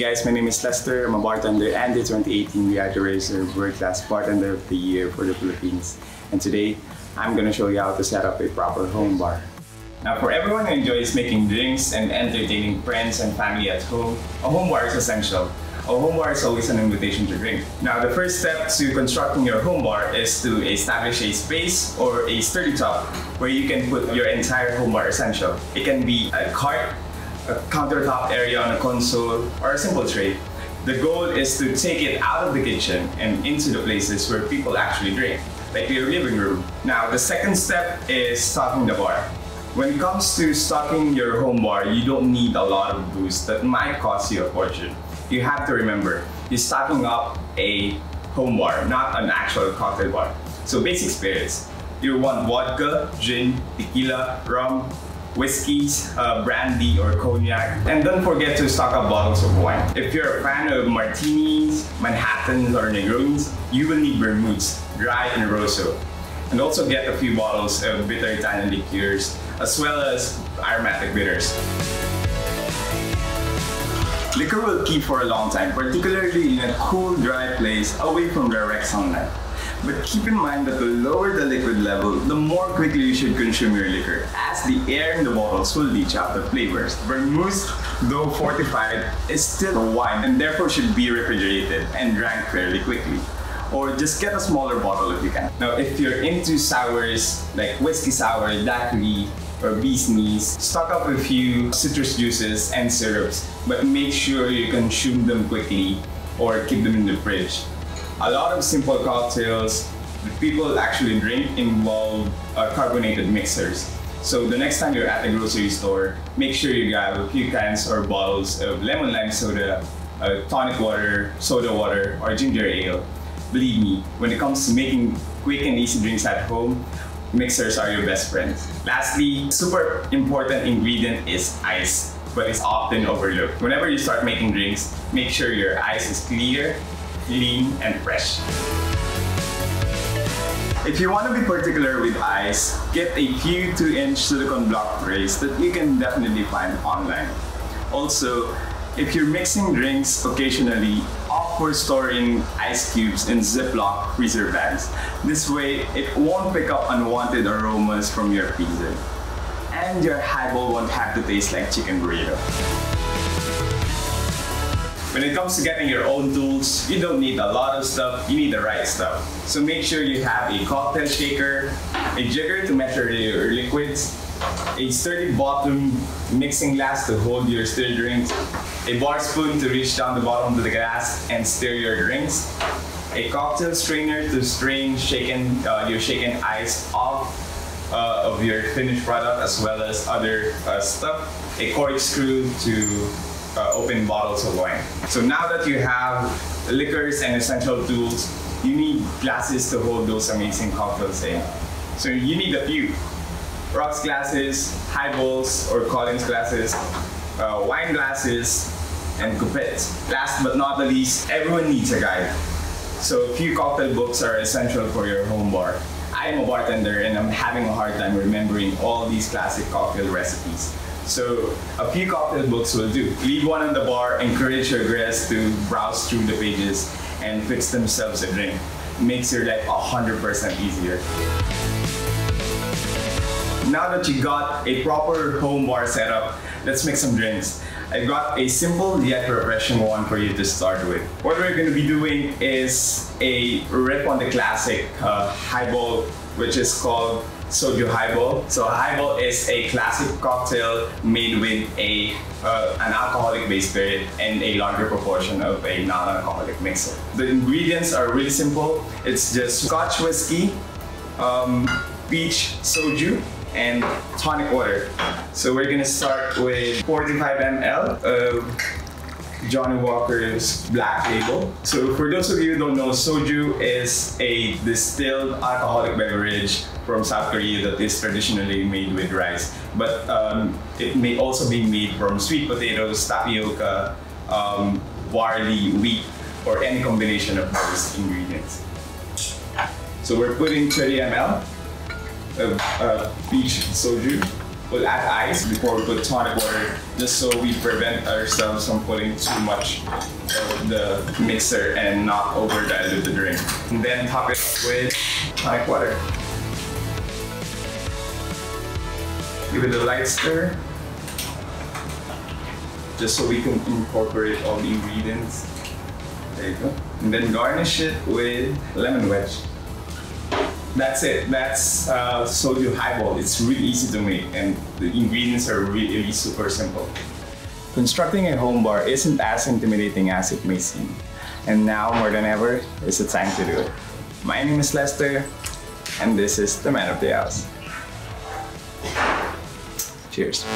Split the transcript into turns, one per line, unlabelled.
guys, my name is Lester. I'm a bartender and the 2018 Diageo Reserve World Class Bartender of the Year for the Philippines. And today, I'm gonna show you how to set up a proper home bar. Now for everyone who enjoys making drinks and entertaining friends and family at home, a home bar is essential. A home bar is always an invitation to drink. Now the first step to constructing your home bar is to establish a space or a sturdy top where you can put your entire home bar essential. It can be a cart, a countertop area on a console, or a simple tray. The goal is to take it out of the kitchen and into the places where people actually drink, like your living room. Now the second step is stocking the bar. When it comes to stocking your home bar, you don't need a lot of booze that might cost you a fortune. You have to remember, you're stocking up a home bar, not an actual cocktail bar. So basic spirits. You want vodka, gin, tequila, rum, whiskeys, uh, brandy, or cognac. And don't forget to stock up bottles of wine. If you're a fan of martinis, Manhattans, or Negronis, you will need vermouths, dry and rosso. And also get a few bottles of bitter Italian liqueurs as well as aromatic bitters. Liquor will keep for a long time, particularly in a cool, dry place away from direct sunlight. But keep in mind that the lower the liquid level, the more quickly you should consume your liquor, as the air in the bottles will leach out the flavors. Vermouth, though fortified, is still a wine and therefore should be refrigerated and drank fairly quickly or just get a smaller bottle if you can. Now, if you're into sours, like whiskey sour, daiquiri, or bee's knees, stock up a few citrus juices and syrups, but make sure you consume them quickly or keep them in the fridge. A lot of simple cocktails that people actually drink involve uh, carbonated mixers. So the next time you're at the grocery store, make sure you grab a few cans or bottles of lemon lime soda, uh, tonic water, soda water, or ginger ale. Believe me, when it comes to making quick and easy drinks at home, mixers are your best friends. Lastly, super important ingredient is ice, but it's often overlooked. Whenever you start making drinks, make sure your ice is clear, clean, and fresh. If you want to be particular with ice, get a few 2-inch silicone block trays that you can definitely find online. Also, if you're mixing drinks occasionally, opt for storing ice cubes in Ziploc freezer bags. This way, it won't pick up unwanted aromas from your pizza. And your highball won't have to taste like chicken burrito. When it comes to getting your own tools, you don't need a lot of stuff, you need the right stuff. So make sure you have a cocktail shaker, a jigger to measure your liquids, a sturdy bottom mixing glass to hold your stir drinks, a bar spoon to reach down the bottom of the glass and stir your drinks, a cocktail strainer to strain shaken, uh, your shaken ice off uh, of your finished product as well as other uh, stuff, a corkscrew to uh, open bottles of wine. So now that you have liquors and essential tools, you need glasses to hold those amazing cocktails in. So you need a few. Rocks glasses, highballs or Collins glasses, uh, wine glasses, and coupettes. Last but not the least, everyone needs a guide. So a few cocktail books are essential for your home bar. I'm a bartender and I'm having a hard time remembering all these classic cocktail recipes. So a few cocktail books will do. Leave one on the bar, encourage your guests to browse through the pages and fix themselves a drink. makes your life 100% easier. Now that you got a proper home bar setup, let's make some drinks. I've got a simple yet refreshing one for you to start with. What we're going to be doing is a rip on the classic uh, highball, which is called soju highball. So highball is a classic cocktail made with a uh, an alcoholic-based spirit and a larger proportion of a non-alcoholic mixer. The ingredients are really simple. It's just Scotch whiskey, um, peach soju, and tonic water. So we're gonna start with 45 ml of Johnnie Walker's Black Label. So for those of you who don't know, soju is a distilled alcoholic beverage from South Korea that is traditionally made with rice. But um, it may also be made from sweet potatoes, tapioca, um, barley, wheat, or any combination of those ingredients. So we're putting 30 ml of uh, peach soju. We'll add ice before we put tonic water, just so we prevent ourselves from putting too much of the mixer and not over dilute the drink. And then top it with tonic water. Give it a light stir, just so we can incorporate all the ingredients. There you go. And then garnish it with lemon wedge. That's it. That's uh, soju highball. It's really easy to make and the ingredients are really super simple. Constructing a home bar isn't as intimidating as it may seem. And now more than ever is the time to do it. My name is Lester and this is the man of the house. Cheers.